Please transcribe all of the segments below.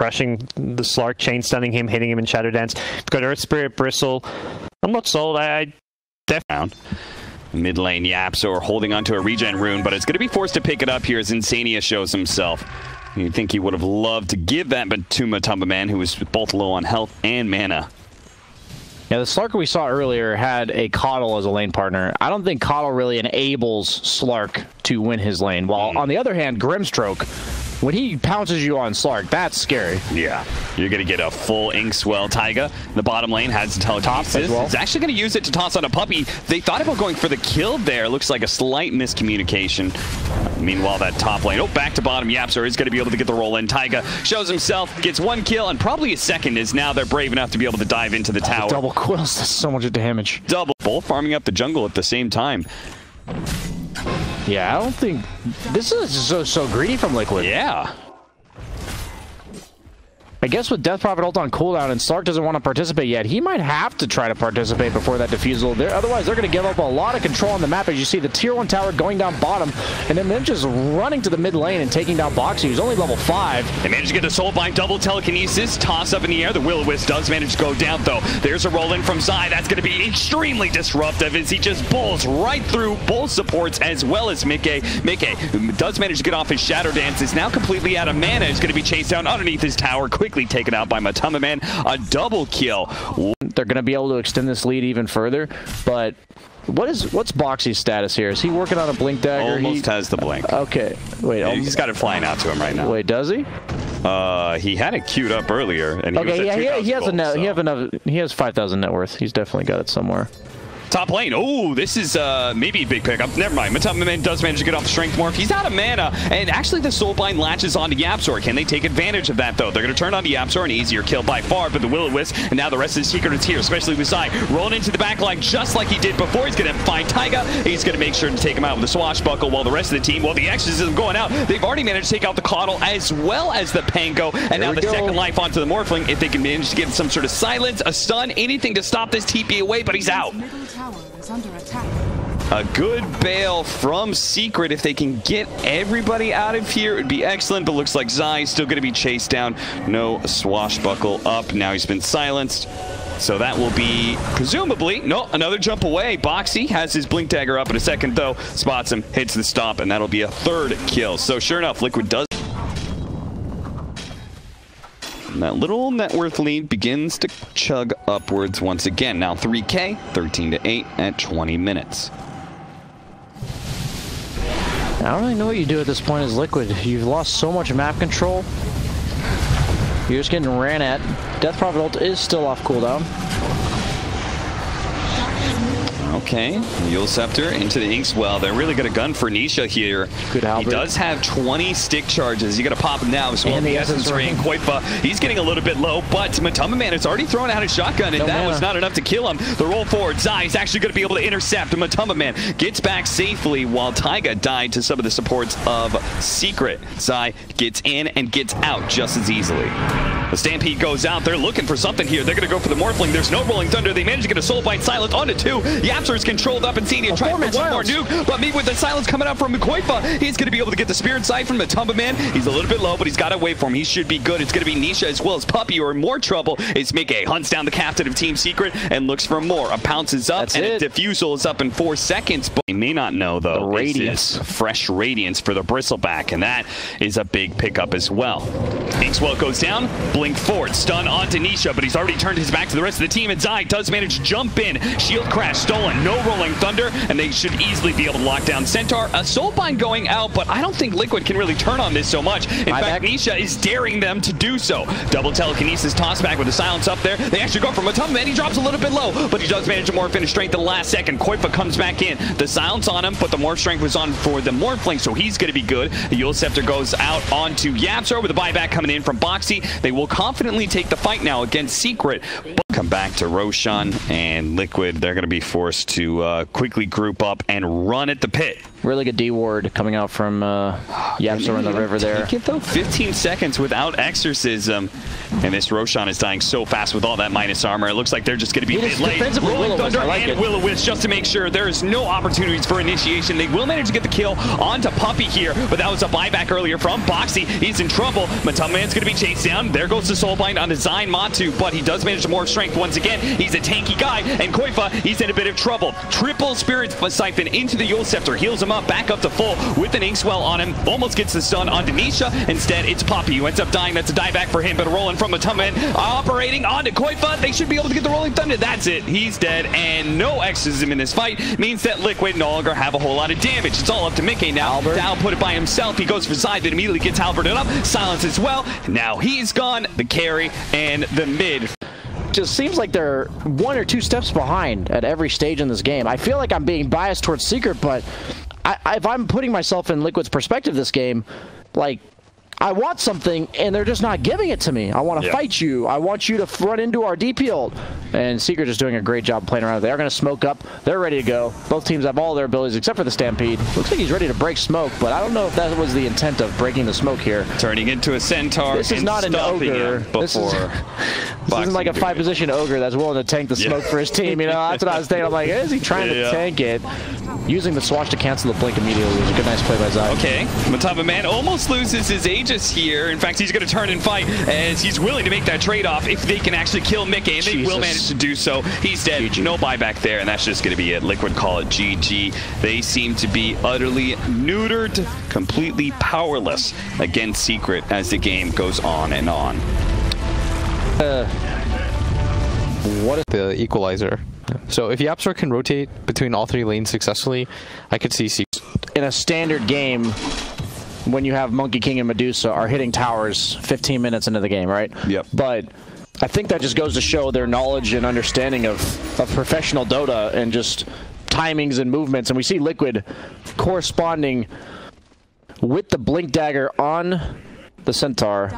crushing the Slark, chain stunning him, hitting him in Shadow Dance. Got Earth Spirit, Bristle. I'm not sold. I, I definitely. Mid lane, YapzOr holding onto a regen rune, but it's going to be forced to pick it up here as Insania shows himself. You'd think he would have loved to give that but to Matumba Man, who was both low on health and mana. Yeah, the Slark we saw earlier had a KotL as a lane partner. I don't think KotL really enables Slark to win his lane. While mm. on the other hand, Grimstroke when he pounces you on Slark, that's scary. Yeah. You're going to get a full Inkswell Taiga. The bottom lane has telekinesis. Well. It's actually going to use it to toss on a Puppey. They thought about going for the kill there. Looks like a slight miscommunication. Meanwhile, that top lane, oh, back to bottom. YapzOr is going to be able to get the roll in. Taiga shows himself, gets one kill, and probably a second is now they're brave enough to be able to dive into the tower. Double quills, that's so much damage. Double, both farming up the jungle at the same time. Yeah, I don't think this is so so greedy from Liquid. Yeah. I guess with Death Prophet ult on cooldown and Slark doesn't want to participate yet, he might have to try to participate before that defusal. They're, otherwise, they're going to give up a lot of control on the map. As you see, the tier 1 tower going down bottom, and then just running to the mid lane and taking down Boxi, who's only level 5. They manage to get the Soulbind double telekinesis, toss up in the air. The Will-O-Wisp does manage to go down, though. There's a roll in from Zai. That's going to be extremely disruptive as he just bowls right through both supports as well as Mickey. Mickey, does manage to get off his Shadow Dance, is now completely out of mana. Is going to be chased down underneath his tower, quickly taken out by Matumba Man. A double kill. They're going to be able to extend this lead even further, but what is what's Boxi's status here? Is he working on a blink dagger? Almost he, has the blink. Okay, wait. Yeah, he's got it flying out to him right now. Wait, does he? Uh, he had it queued up earlier, and he okay, yeah, he, he has net, so. he have enough. He has five thousand net worth. He's definitely got it somewhere. Top lane. Oh, this is uh, maybe a big pickup. Never mind. Matumba does manage to get off the Strength Morph. He's out of mana, and actually the Soulbind latches onto YapzOr. Can they take advantage of that, though? They're going to turn on the YapzOr, an easier kill by far, but the Will-O-Wisp, and now the rest of the Secret is here, especially with Zai. Rolling into the back line just like he did before. He's going to find Taiga. He's going to make sure to take him out with the Swashbuckle, while the rest of the team, while the Exorcism going out, they've already managed to take out the KotL as well as the Pango, and there now the go. second life onto the Morphling. If they can manage to get some sort of silence, a stun, anything to stop this TP away, but he's out under attack. A good bail from Secret. If they can get everybody out of here, it would be excellent. But looks like Zai is still going to be chased down. No swashbuckle up. Now he's been silenced. So that will be, presumably, no, another jump away. Boxi has his Blink Dagger up in a second, though. Spots him, hits the stomp, and that'll be a third kill. So sure enough, Liquid does and that little net worth lead begins to chug upwards once again. Now 3K, 13 to 8 at 20 minutes. I don't really know what you do at this point as Liquid. You've lost so much map control. You're just getting ran at. Death Prophet ult is still off cooldown. Okay, Eul Scepter into the Inkswell. They're really got a gun for Nisha here. Good He does have 20 stick charges. You got to pop him now. So and the Essence Ring. qojqva, he's getting a little bit low, but Matumba Man has already thrown out his shotgun, and no that mana. was not enough to kill him. The roll forward, Zai is actually going to be able to intercept. Matumba Man gets back safely while Taiga died to some of the supports of Secret. Zai gets in and gets out just as easily. The Stampede goes out. They're looking for something here. They're going to go for the Morphling. There's no Rolling Thunder. They manage to get a Soulbind Silent onto two. YapzOr is controlled up and Senior trying for one more nuke, but me with the silence coming up from qojqva, he's going to be able to get the Spirit Siphon from the Tumba Man. He's a little bit low, but he's got to wait for him. He should be good. It's going to be Nisha as well as Puppey, or in more trouble. It's Mickey hunts down the captain of Team Secret and looks for more. A pounces up That's and it. a defusal is up in four seconds. But he may not know though. The radiance. fresh radiance for the bristleback, and that is a big pickup as well. Inkswell goes down, blink forward, stun onto Nisha, but he's already turned his back to the rest of the team, and Zai does manage to jump in. Shield crash stolen, no rolling thunder, and they should easily be able to lock down Centaur. A Soulbind going out, but I don't think Liquid can really turn on this so much. In My fact, back. Nisha is daring them to do so. Double telekinesis toss back with the silence up there. They actually go for Matumba, and he drops a little bit low, but he does manage to morph into strength in the last second. qojqva comes back in. The silence on him, but the morph strength was on for the Morphling, so he's going to be good. The Eul Scepter goes out onto YapzOr with a buyback coming in from Boxi. They will confidently take the fight now against Secret come back to Roshan and Liquid. They're going to be forced to uh, quickly group up and run at the pit. Really good D ward coming out from uh, YapzOr in the river there. Take it though, 15 seconds without Exorcism. And this Roshan is dying so fast with all that minus armor. It looks like they're just going to be mid defensively Rolling Thunder like and it. Will-O-Wisp just to make sure there is no opportunities for initiation. They will manage to get the kill onto Puppey here, but that was a buyback earlier from Boxi. He's in trouble. Matumba Man's going to be chased down. There goes the Soulbind on Design Matu, but he does manage to more strength once again. He's a tanky guy, and qojqva, he's in a bit of trouble. Triple Spirit Siphon into the Eul Scepter, heals him up, back up to full with an Inkswell on him. Almost gets the stun on Denisha. Instead, it's Puppey who ends up dying. That's a dieback for him, but rolling from Matumba Man, operating onto qojqva. They should be able to get the Rolling Thunder. That's it. He's dead, and no exorcism in this fight means that Liquid no longer have a whole lot of damage. It's all up to Mickey now. Albert. Dow put it by himself. He goes for side, then immediately gets Halberted up. Silence as well. Now he's gone. The carry and the mid just seems like they're one or two steps behind at every stage in this game. I feel like I'm being biased towards Secret, but I, if I'm putting myself in Liquid's perspective this game, like I want something and they're just not giving it to me. I want to Yeah. fight you. I want you to run into our DP ult. And Secret is doing a great job playing around. They're going to smoke up. They're ready to go. Both teams have all their abilities except for the Stampede. Looks like he's ready to break smoke, but I don't know if that was the intent of breaking the smoke here. turning into a centaur. This is not an ogre. This is- This isn't like a five position ogre that's willing to tank the Yeah. smoke for his team. You know, that's what I was thinking. I'm like, is he trying Yeah. to tank it? Using the swatch to cancel the blink immediately was a good, nice play by Zai. Okay, Matumba Man almost loses his Aegis here. In fact, he's going to turn and fight as he's willing to make that trade-off if they can actually kill Mickey, and they will manage to do so. He's dead. GG. No buyback there, and that's just going to be it. Liquid call it GG. They seem to be utterly neutered, completely powerless against Secret as the game goes on and on. Uh, what is the equalizer. So if YapzOr can rotate between all three lanes successfully, I could see C in a standard game when you have Monkey King and Medusa are hitting towers 15 minutes into the game, right? Yep. But I think that just goes to show their knowledge and understanding of, of professional Dota and just timings and movements. And we see Liquid corresponding with the Blink Dagger on the Centaur.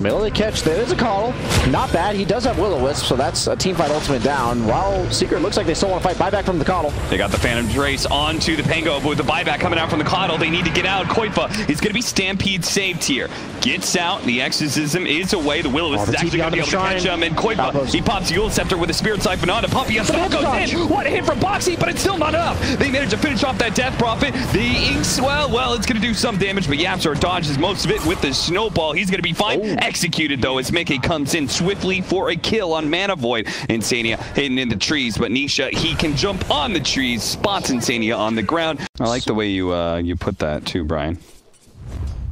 Middle of the catch. There's a KotL. Not bad. He does have Will-O-Wisp, so that's a team fight ultimate down. While Secret looks like they still want to fight. Buyback from the KotL. They got the Phantom Trace onto the Pango, but with the buyback coming out from the KotL, they need to get out. qojqva is going to be Stampede saved here. Gets out, the Exorcism is away. The Will Oh, is actually going to be able the to catch him, and qojqva, he pops Eul Scepter with a Spirit Siphon on. A smoke Double goes dodge. in. What a hit from Boxi, but it's still not enough. They managed to finish off that Death Prophet. The Inkswell, well, it's going to do some damage, but YapzOr dodges most of it with the Snowball. He's going to be fine. Oh. Executed, though, as Mickey comes in swiftly for a kill on Mana Void. Insania hidden in the trees, but Nisha, he can jump on the trees, spots Insania on the ground. I like the way you uh, you put that, too, Brian.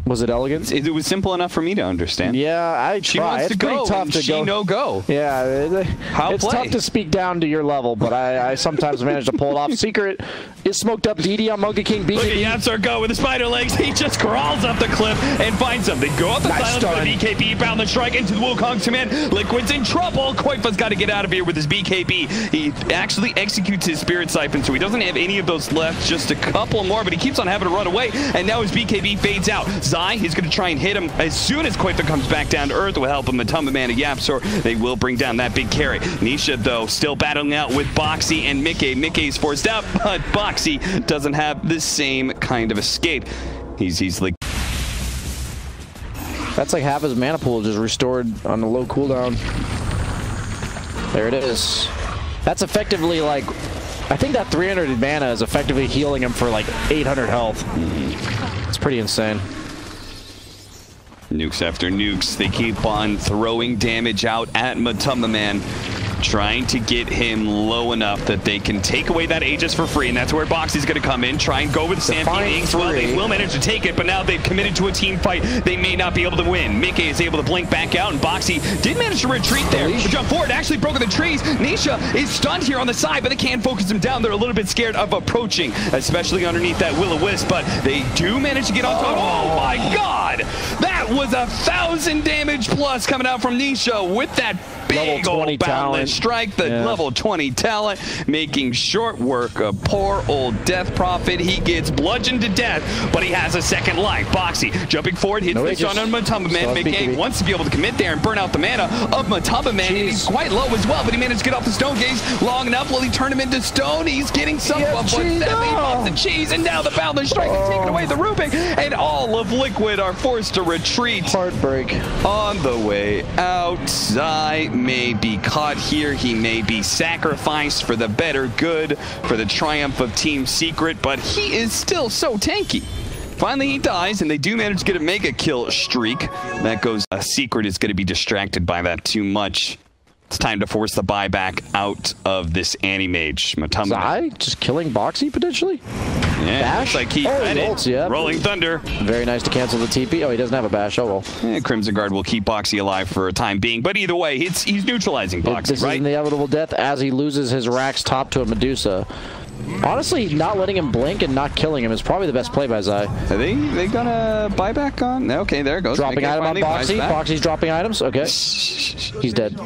Was it elegant? It, it was simple enough for me to understand. Yeah, I She try. wants It's to pretty go, tough to she go. no go. Yeah, it- How it's play? tough to speak down to your level, but I, I sometimes manage to pull it off. Secret is smoked up DD on Monkey King. Look at BKB. YapzOr go with the spider legs. He just crawls up the cliff and finds them. They go up the Nice silence with the BKB, bound the strike into the Wukong's command. Liquid's in trouble. qojqva's got to get out of here with his BKB. He actually executes his Spirit Siphon, so he doesn't have any of those left. Just a couple more, but he keeps on having to run away. And now his BKB fades out. Zai, he's going to try and hit him as soon as qojqva comes back down to earth will help of Matumba Man and YapzOr. They will bring down that big carry. Nisha, though, still battling out with Boxi and Mickey. Mickey's forced out, but Boxi doesn't have the same kind of escape. He's like That's like half his mana pool just restored on the low cooldown. There it is. That's effectively like, I think that 300 mana is effectively healing him for like 800 health. It's pretty insane. Nukes after nukes. They keep on throwing damage out at Matumba Man. Trying to get him low enough that they can take away that Aegis for free, and that's where Boxi's going to come in. Try and go with Stampede Inks. Well, they will manage to take it, but now they've committed to a team fight. They may not be able to win. Mickey is able to blink back out, and Boxi did manage to retreat there. Leash. Jump forward, actually broken the trees. Nisha is stunned here on the side, but they can't focus him down. They're a little bit scared of approaching, especially underneath that Will-O-Wisp, but they do manage to get on top. Oh my god! Was a thousand damage plus coming out from Nisha with that big Level 20 old boundless talent. strike, the Yeah. level 20 talent, making short work of poor old Death Prophet. He gets bludgeoned to death, but he has a second life. Boxi jumping forward, hits No the stun on Matumba Man. Still has Mickey BKB. wants to be able to commit there and burn out the mana of Matumba Man. He's quite low as well, but he managed to get off the stone gaze long enough. Will he turn him into stone? He's getting some but cheese, off the cheese, and now the boundless strike is taking away the oh. Rubik, and all of Liquid are forced to retreat Heartbreak. on the way out. May be caught here. He may be sacrificed for the better good, for the triumph of Team Secret, but he is still so tanky. Finally, he dies, and they do manage to get a mega kill streak. That goes. A Secret is going to be distracted by that too much. It's time to force the buyback out of this Anti-Mage. Matumba. Zai just killing Boxi potentially. Yeah, Bash? looks like he Oh, he read it. ults, yeah. Rolling Thunder. Very nice to cancel the TP. Oh, he doesn't have a bash. Oh well. Eh, Crimson Guard will keep Boxi alive for a time being, but either way, it's, he's neutralizing Boxi, this right? is an inevitable death as he loses his Rax top to a Medusa. Honestly, not letting him blink and not killing him is probably the best play by Zai. Are they they gonna buyback on? Okay, there it goes. Dropping Mickey item on Boxi. Boxi's dropping items. Okay. He's dead.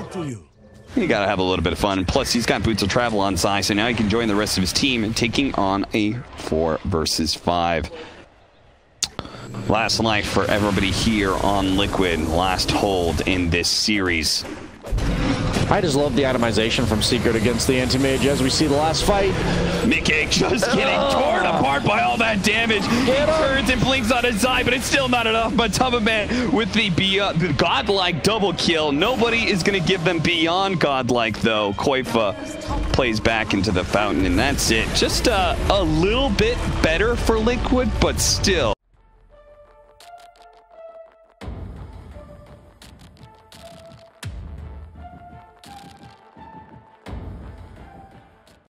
You gotta have a little bit of fun. Plus, he's got boots of travel on Zai, so now he can join the rest of his team in taking on a four versus five. Last life for everybody here on Liquid. Last hold in this series. I just love the itemization from Secret against the Anti-Mage as we see the last fight. Mickey just getting torn apart by all that damage. He Get turns and blinks on his eye, but it's still not enough. But Tubba Man with the, be- uh, the godlike double kill. Nobody is going to give them beyond godlike, though. qojqva plays back into the fountain, and that's it. Just uh, a little bit better for Liquid, but still